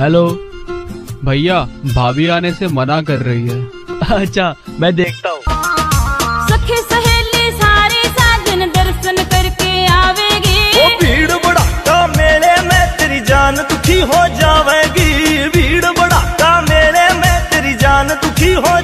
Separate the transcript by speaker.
Speaker 1: Hello. भैया भाभी आने से मना कर रही है।
Speaker 2: अच्छा मैं देखता हूँ।
Speaker 3: सखी सहेली सारे साजन दर्शन करके आवेगी।
Speaker 4: ओ भीड़ बढ़ाता मेले में तेरी जान दुखी हो जावेगी। भीड़ बढ़ाता मेले में तेरी जान दुखी हो जावे